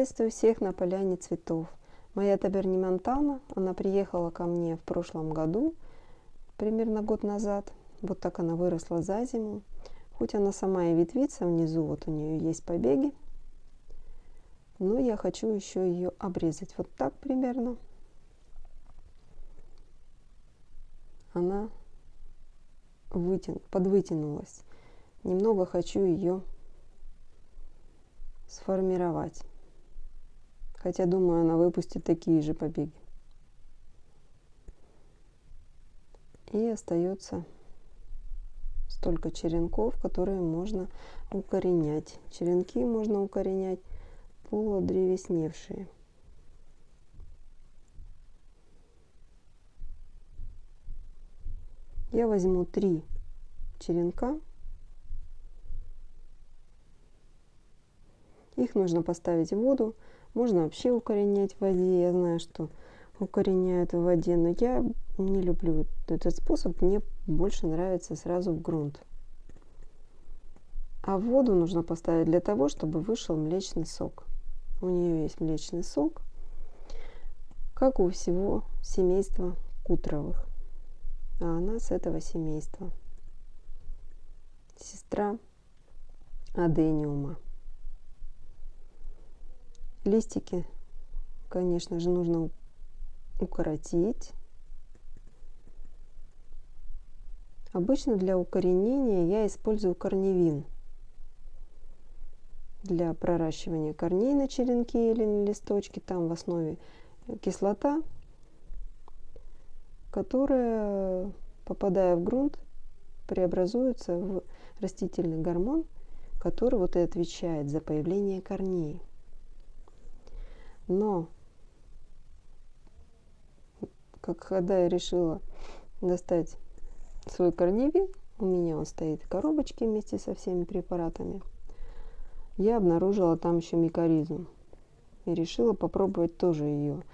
Приветствую всех на поляне цветов. Моя Таберни Монтана, она приехала ко мне в прошлом году, примерно год назад. Вот так она выросла за зиму. Хоть она сама и ветвится внизу, вот у нее есть побеги, но я хочу еще ее обрезать вот так примерно. Она вытян, подвытянулась. Немного хочу ее сформировать. Хотя, думаю, она выпустит такие же побеги. И остается столько черенков, которые можно укоренять. Черенки можно укоренять полудревесневшие. Я возьму три черенка. Их нужно поставить в воду можно вообще укоренять в воде. Я знаю, что укореняют в воде, но я не люблю этот способ. Мне больше нравится сразу в грунт. А воду нужно поставить для того, чтобы вышел млечный сок. У нее есть млечный сок, как у всего семейства кутровых. А она с этого семейства. Сестра адениума. Листики, конечно же, нужно укоротить. Обычно для укоренения я использую корневин для проращивания корней на черенке или на листочке. Там в основе кислота, которая, попадая в грунт, преобразуется в растительный гормон, который вот и отвечает за появление корней. Но, как когда я решила достать свой корневин, у меня он стоит в коробочке вместе со всеми препаратами, я обнаружила там еще микоризу. И решила попробовать тоже ее.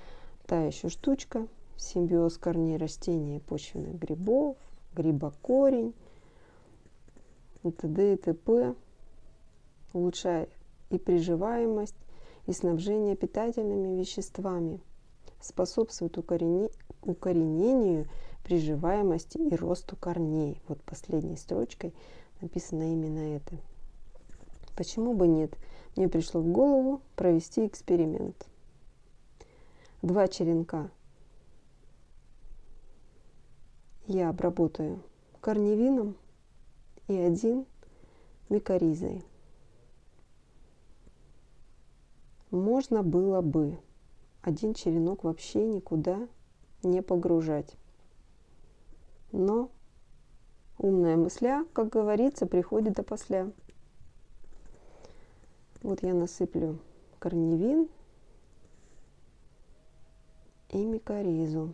Та еще штучка, симбиоз корней растений и почвенных грибов, грибокорень, и т.д. и т.п. Улучшает и приживаемость, и снабжение питательными веществами, способствует укорени... укоренению, приживаемости и росту корней. Вот последней строчкой написано именно это. Почему бы нет? Мне пришло в голову провести эксперимент. Два черенка я обработаю корневином и один микоризой. Можно было бы один черенок вообще никуда не погружать. Но умная мысля, как говорится, приходит опосля. Вот я насыплю корневин и микоризу.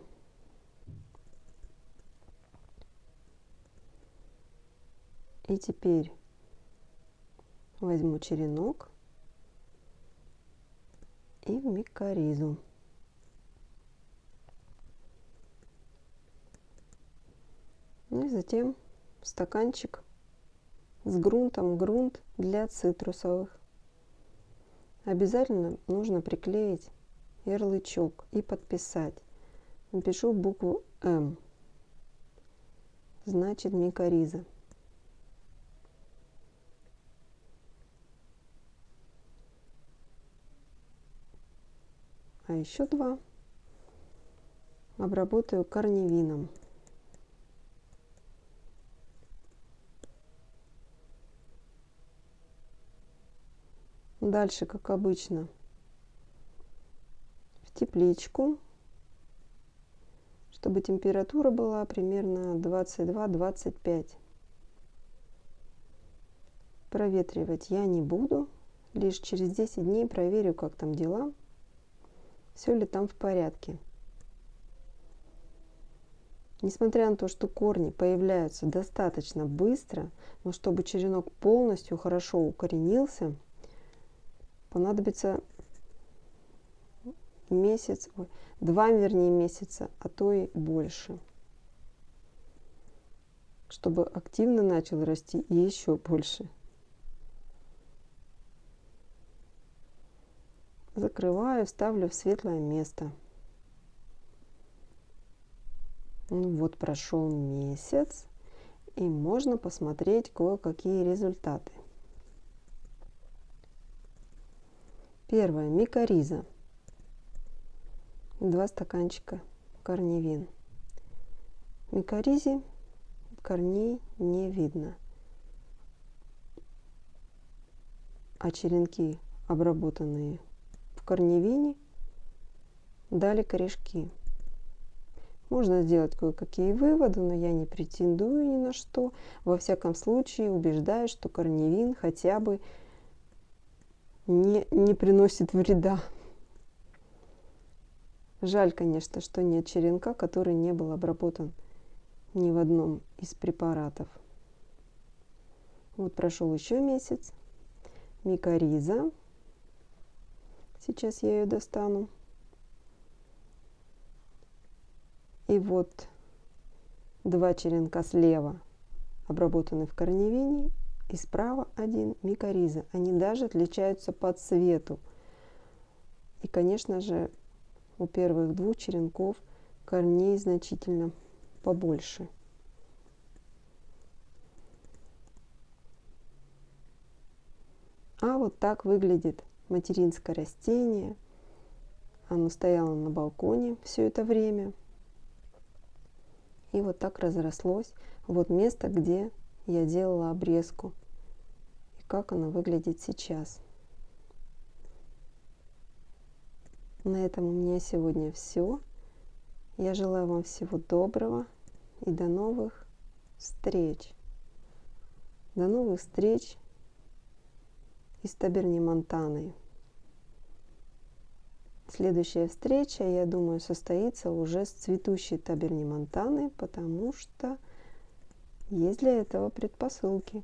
И теперь возьму черенок и микоризу. Ну и затем стаканчик с грунтом, грунт для цитрусовых. Обязательно нужно приклеить ярлычок и подписать. Напишу букву М. Значит микориза. А еще два обработаю корневином. Дальше, как обычно, в тепличку, чтобы температура была примерно 22-25. Проветривать я не буду, лишь через 10 дней проверю, как там дела все ли там в порядке. Несмотря на то, что корни появляются достаточно быстро, но чтобы черенок полностью хорошо укоренился, понадобится месяц, два, вернее, месяца, а то и больше, чтобы активно начал расти еще больше. Закрываю, ставлю в светлое место. Ну вот прошел месяц, и можно посмотреть кое-какие результаты. Первое. Микориза. Два стаканчика корневин. Микоризе корней не видно. А черенки, обработанные корневине, дали корешки. Можно сделать кое-какие выводы, но я не претендую ни на что. Во всяком случае, убеждаюсь, что корневин хотя бы не, не приносит вреда. Жаль, конечно, что нет черенка, который не был обработан ни в одном из препаратов. Вот прошел еще месяц. Микориза. Сейчас я ее достану. И вот два черенка слева обработаны в корневине, и справа один микориза. Они даже отличаются по цвету. И, конечно же, у первых двух черенков корней значительно побольше. А вот так выглядит материнское растение. Оно стояло на балконе все это время. И вот так разрослось. Вот место, где я делала обрезку. И как она выглядит сейчас. На этом у меня сегодня все. Я желаю вам всего доброго и до новых встреч. До новых встреч из Таберни Монтаны. Следующая встреча, я думаю, состоится уже с цветущей таберни Монтаны, потому что есть для этого предпосылки.